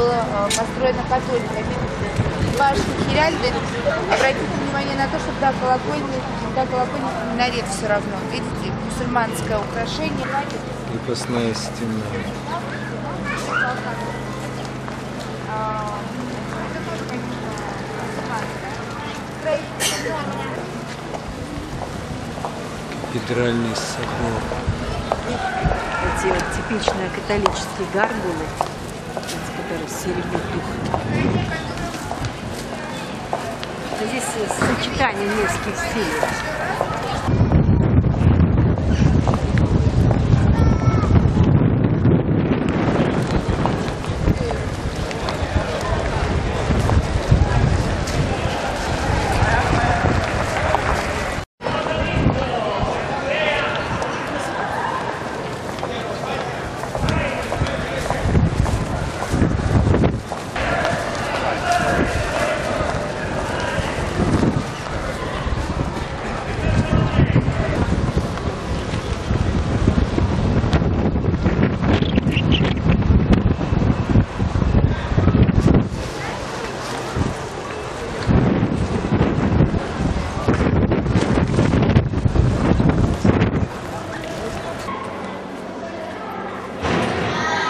было э, построено католиками. Башня Хиральды, обратите внимание на то, что да, колокольный, да, колокольный минарет все равно. Видите, мусульманское украшение. Крепостная стена. Это тоже, конечно, мусульманское. Строительство. Кафедральный собор. эти вот типичные католические гаргулы, которые серебрят дух. Здесь сочетание нескольких стилей.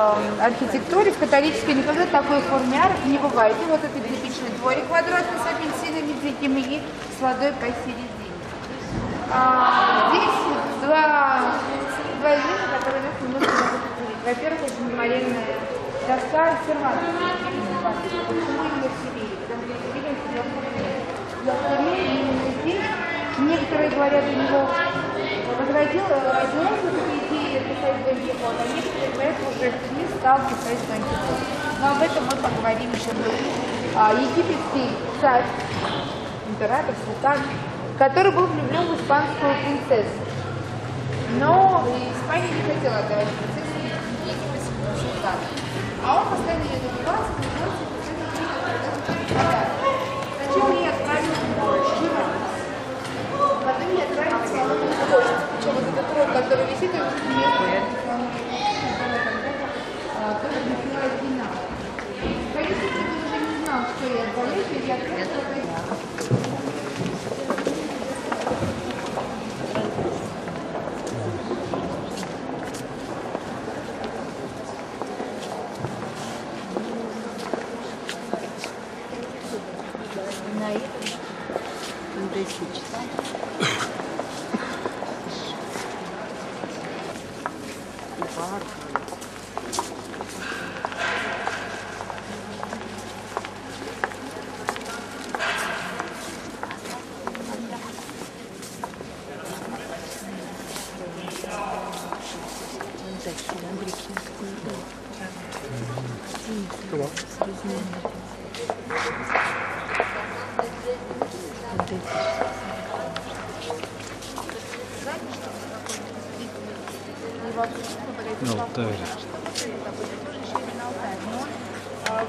Э, католической никогда такой арок не бывает. И вот это типичный дворик квадратный с апельсинами дикими и с водой посередине. А, здесь два, два элемента, которые нас немножко могут удивить. Во-первых, это мемориальная доска серванта. Почему именно в Сибири? Потому что в Сибири он именно здесь. Некоторые говорят, у него возродил, родилась вот писать Кихот, а некоторые говорят, уже не стал писать Кихот. Но об этом мы поговорим еще. А, египетский царь, император, султан, который был влюблен в испанскую принцессу. Но Испания не хотела отдавать принцессу египетскому султану. А он постоянно ее добивался, добивался, и постоянно подарок. Зачем ей отправил? Потом я отправила в кость. Причем вот этот рот, который висит, он чуть местный. Тоже напивает вина. Конечно, ты уже не знал, что я отправляю, я отправила. На этом Фантастически. И парк. Вон такие, Андрей, Алтарь.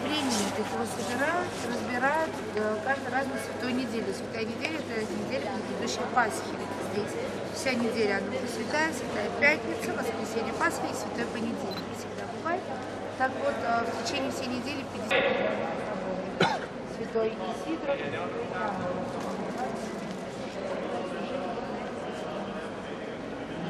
Времени их его собирают, разбирают э, каждый раз на святой неделе. Святая неделя – это неделя предыдущей Пасхи здесь. Вся неделя она святая, святая пятница, воскресенье Пасхи и святой понедельник всегда бывает. Так вот, э, в течение всей недели 50 святой Исидор.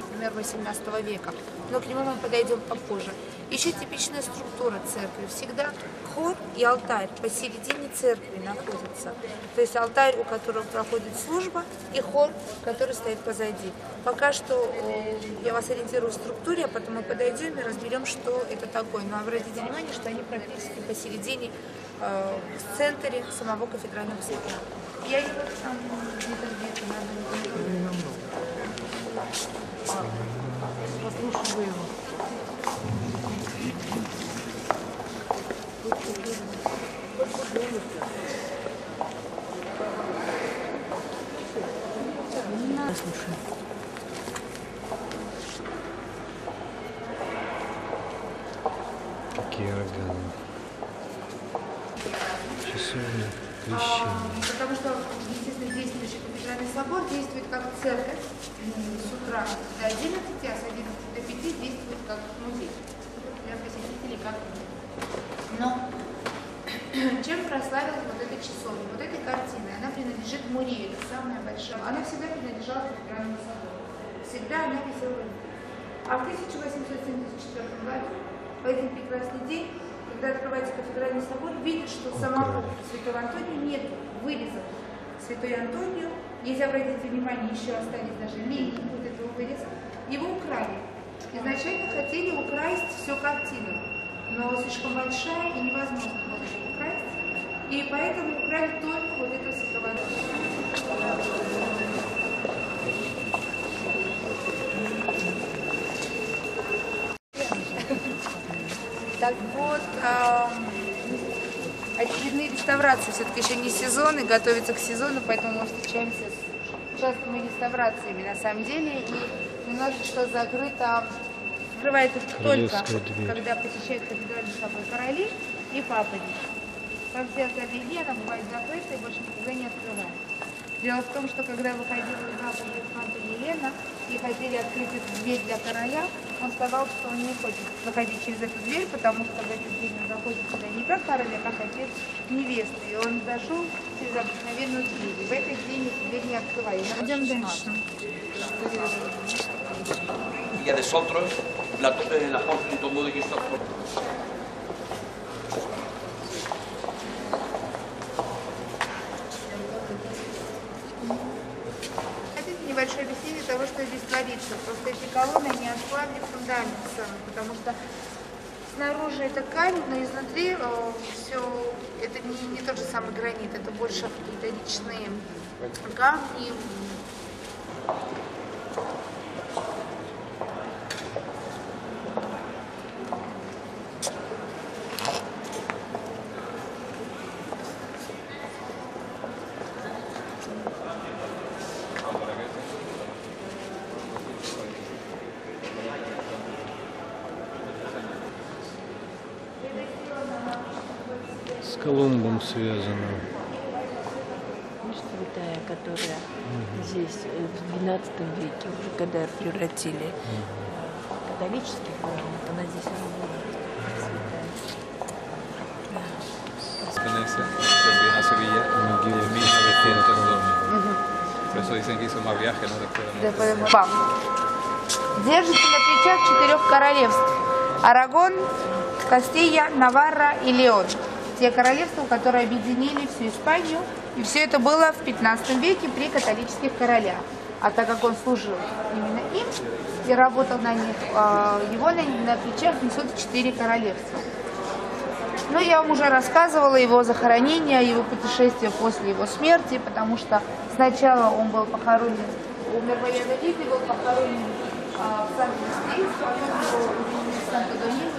например, 18 века, но к нему мы подойдем попозже. Еще типичная структура церкви. Всегда хор и алтарь посередине церкви находятся. То есть алтарь, у которого проходит служба, и хор, который стоит позади. Пока что э, я вас ориентирую в структуре, а потом мы подойдем и разберем, что это такое. Но обратите внимание, что они практически посередине, э, в центре самого кафедрального собора. Я его там где-то где-то надо Послушай его. Послушай. Какие органы. Часовня крещения. Потому что, естественно, действующий кафедральный собор действует как церковь м, с утра до 11, а с 11 до 5 действует как музей. Для посетителей как прославилась вот этой часовней, вот этой картиной. Она принадлежит Мурии, это самая большая. Она всегда принадлежала Кафедральному собору. Всегда она висела. А в 1874 году, в один прекрасный день, когда открывается Кафедральный собор, видит, что самого Святого Антония нет выреза Святой Антонию. Если обратите внимание, еще остались даже линии вот этого выреза. Его украли. Изначально хотели украсть всю картину, но слишком большая и невозможно. И поэтому украли только вот Святого Антония. Так вот, очередные реставрации. Все-таки еще не сезон и готовится к сезону, поэтому мы встречаемся с участками реставрациями на самом деле. И немножко что закрыто, открывается только, дверь. когда посещают кафедральный собор короли и папы. Как все она бывает закрыта и больше никогда не открывается. Дело в том, что когда выходила из Наполи Инфанта Елена и хотели открыть эту дверь для короля, он сказал, что он не хочет заходить через эту дверь, потому что в эту дверь он заходит сюда не как король, а как отец невесты. И он зашел через обыкновенную дверь. И в этот день дверь не открывали. Идем дальше. y a de nosotros la, eh, la porta di tombo di Cristo Это небольшое объяснение того, что здесь творится. Просто эти колонны не ослабли фундамент сам, потому что снаружи это камень, но изнутри все это не, не тот же самый гранит, это больше какие-то речные камни. Колумбом связано. Видишь, святая, которая здесь э, в XII веке, уже когда превратили э, в католический храм, вот она здесь работает. Святая. Venecia, pues vino a Sevilla en 1902. Por eso dicen que hizo más viajes, ¿no? Después de Пам. Держится на плечах четырех королевств. Арагон, Кастия, Наварра и Леон. Те королевства, которые объединили всю Испанию. И все это было в 15 веке при католических королях. А так как он служил именно им и работал на них, а, его на, на плечах несут четыре королевства. Ну, я вам уже рассказывала его захоронение, его путешествие после его смерти, потому что сначала он был похоронен, умер военно и был похоронен а, в Сан-Кристе, потом его в Санто-Доминго,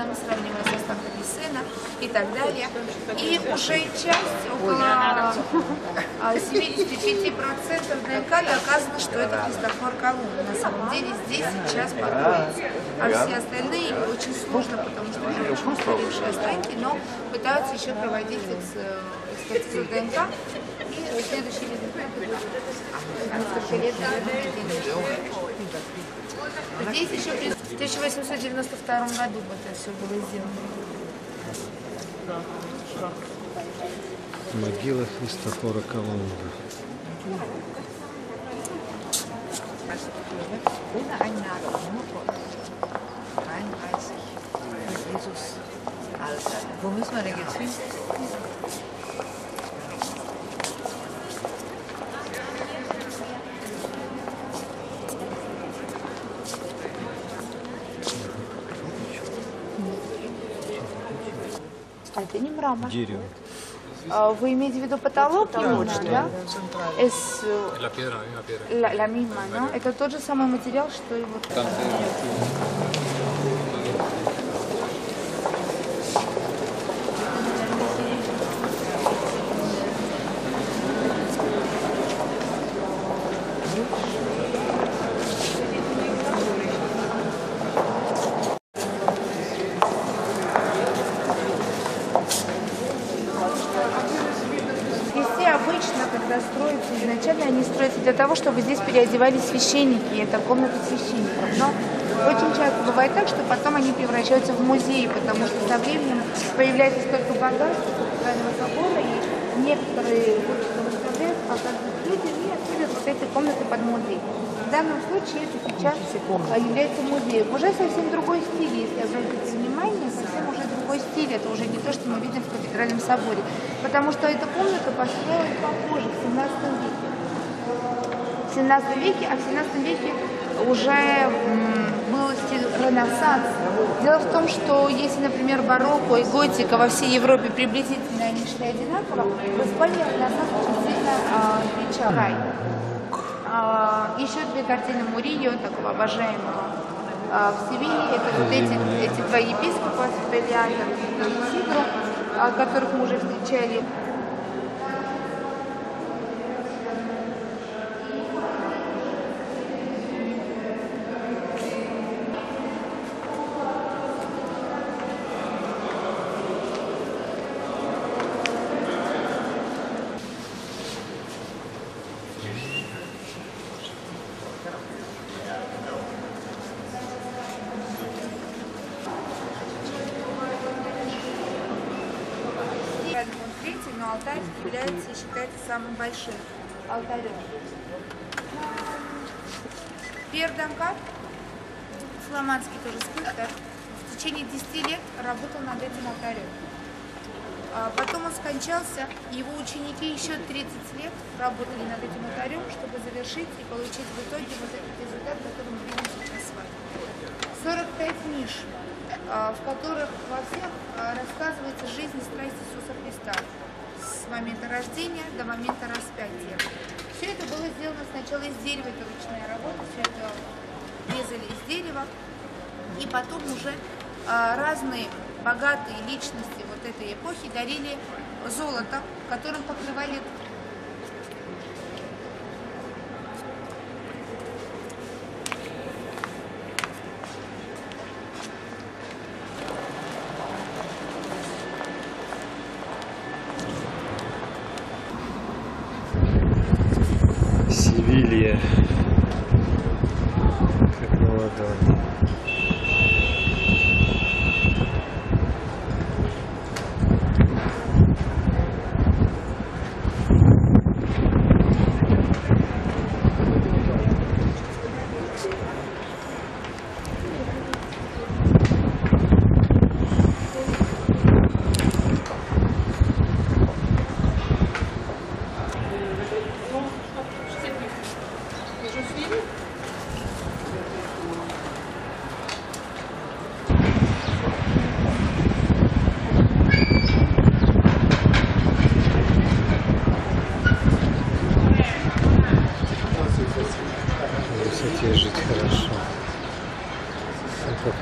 сына, мы сравниваем со Станками сына и так далее. И уже часть, около а, 75% ДНК доказано, что это Христофор Колумб. На самом деле здесь сейчас покоится. А все остальные очень сложно, потому что это очень устаревшие останки, но пытаются еще проводить экс- экспертизу ДНК. И следующий результат будет несколько лет, наверное, Здесь еще в 1892 году вот это все было сделано. Могила Христофора Колумба. Ohne Einnahme, nur Gott. 33. Jesus. Alter, wo müssen wir denn jetzt hin? А это не мрамор. Дерево. А, Вы имеете в виду потолок именно, да? Es, La piedra, la misma piedra. la, la misma, ¿no? Это тот же самый материал, что и вот. Для того, чтобы здесь переодевались священники, это комната священников. Но очень часто бывает так, что потом они превращаются в музеи, потому что со временем появляется столько богатства кафедрального собора, и некоторые хочется выставлять, показывают людям, и отсюда вот эти комнаты под музей. В данном случае это сейчас а, является музеем. Уже совсем другой стиль, если обратите внимание, другой стиль. Это уже не то, что мы видим в кафедральном соборе. Потому что эта комната построилась попозже, в 17 веке. В 17 веке, а в 17 веке уже был стиль Ренессанс. Дело в том, что если, например, барокко и готика во всей Европе приблизительно они шли одинаково, в Испании Ренессанс очень сильно а, отличал. А, еще две картины Мурильо, такого обожаемого а, в Севилье. Это вот эти, эти два епископа, Спелиатор и Сидро, а, которых мы уже встречали. Рядом он третий, но алтарь является и считается самым большим алтарем. Пьер Данкар, фламандский тоже скульптор, в течение 10 лет работал над этим алтарем. А Потом он скончался, его ученики еще 30 лет работали над этим алтарем, чтобы завершить и получить в итоге вот этот результат, который мы видим сейчас с вами. 45 ниш, а, в которых во всех а, рассказывается жизнь и страсть Иисуса Христа с момента рождения до момента распятия. Все это было сделано сначала из дерева, это ручная работа, все это резали из дерева, и потом уже а, разные богатые личности вот этой эпохи дарили золото, которым покрывали Севилья. Как на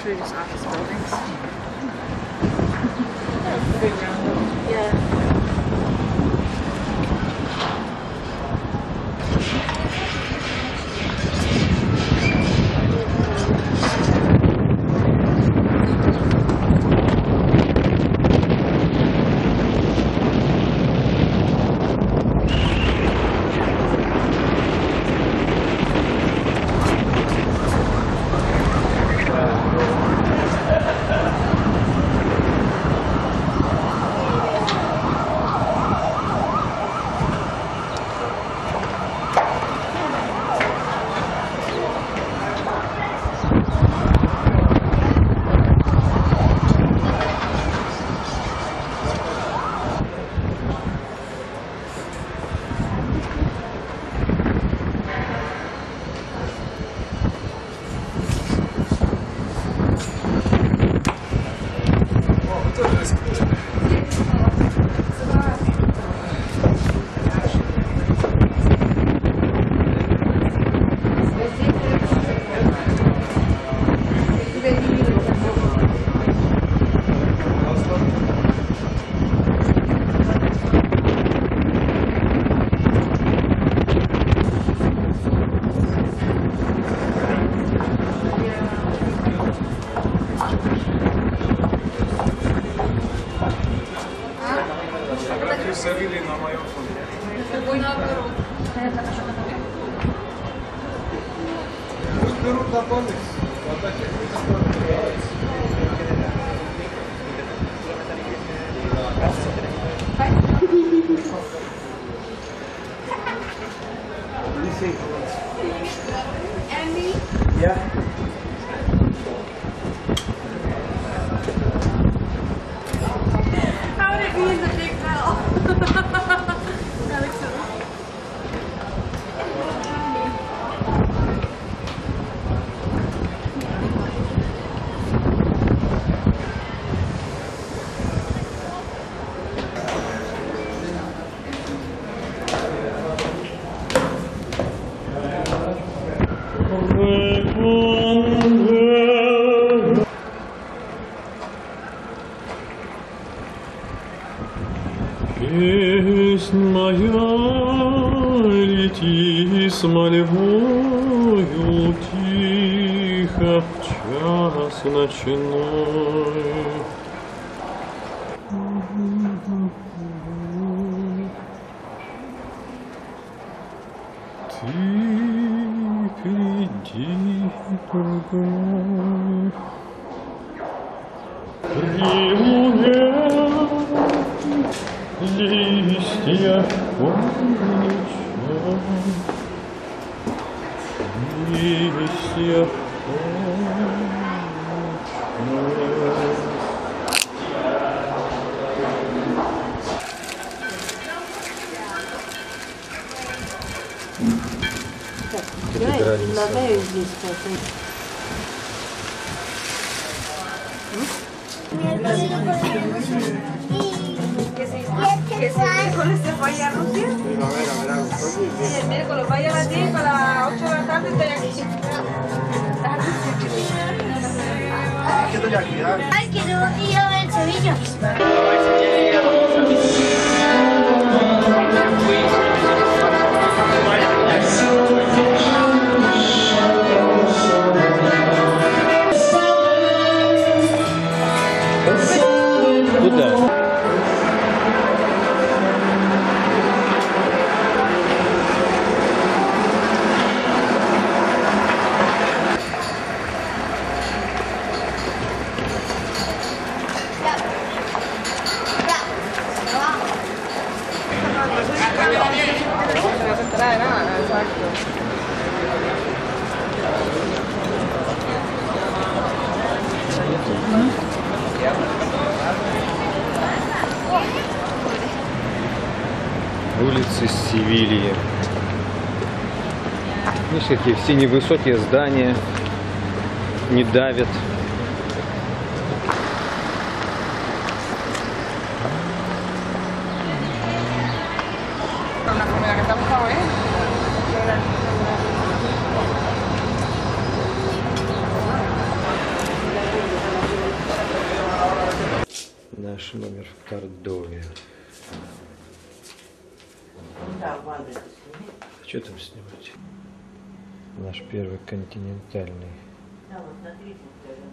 actually just office buildings. С мольбою тихо в час ночной. Ты приди, друг мой, Примуя листья полноча, листья полноча. Да, предлагаю здесь. ¿Qué se vaya a Rusia? Sí, el miércoles vaya a las 10 para las 8 de la tarde estoy aquí. Ay, que no ir a ver Sevilla. Улицы Севильи. Видишь, какие все невысокие здания, не давят. Con la comida que estamos hoy. Наш номер в Кордове. Что там снимать? Наш первый континентальный. Первый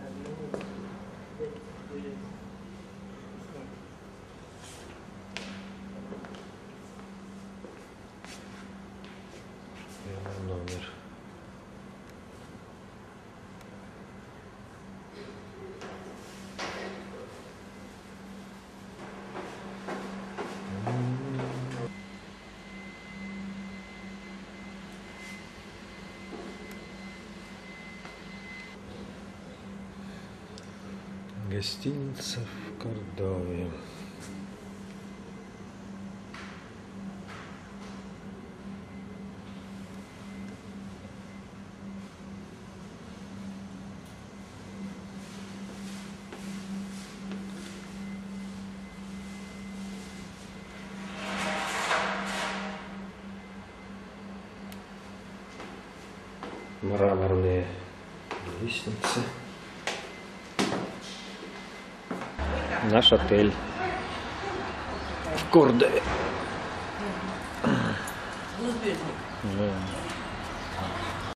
Гостиница в Кордове. Наш отель в Кордове. Да.